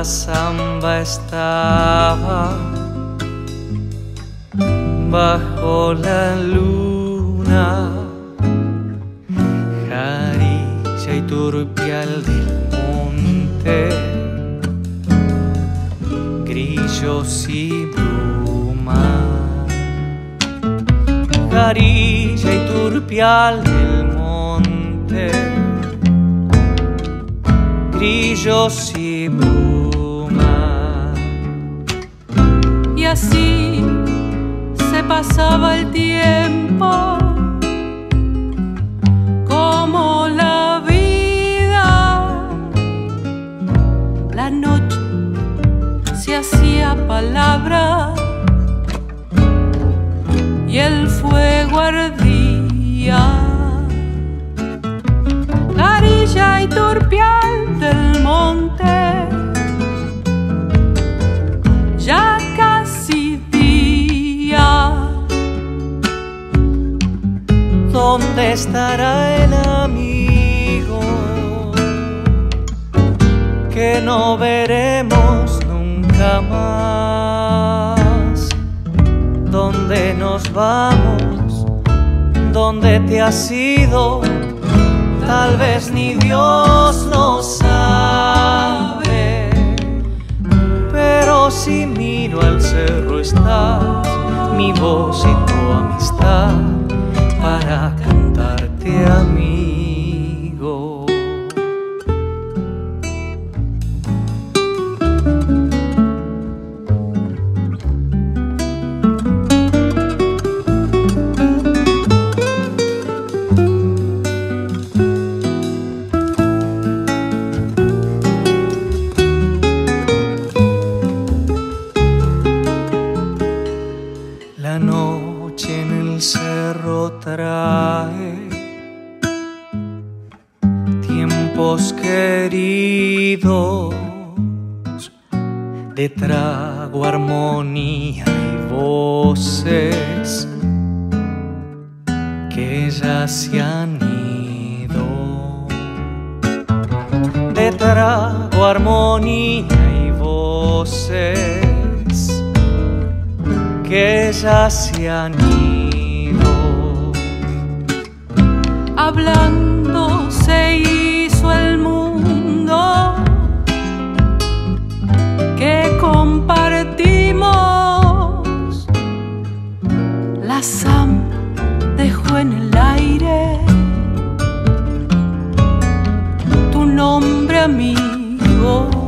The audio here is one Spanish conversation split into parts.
la samba estaba bajo la luna, jarilla y turpial del monte, grillos y bruma, jarilla y turpial del monte, grillos y. Y así se pasaba el tiempo como la vida. La noche se hacía palabra ¿Dónde estará el amigo que no veremos nunca más? ¿Dónde nos vamos? ¿Dónde te has ido? Tal vez ni Dios lo sabe. Pero si miro al cerro estás, mi voz y tu amistad trae tiempos queridos de trago, armonía y voces que ya se han ido. De trago, armonía y voces que ya se han ido. Hablando se hizo el mundo que compartimos. La samba dejó en el aire tu nombre amigo.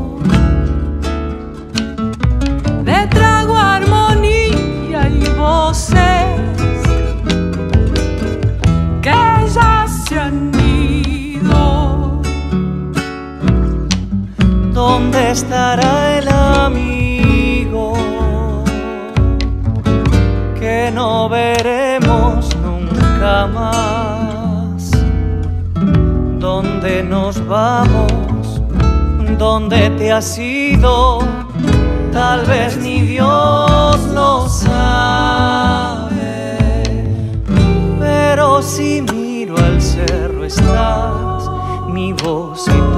¿Dónde nos vamos? ¿Dónde te has ido? Tal vez ni Dios lo sabe. Pero si miro al cerro estás, mi voz y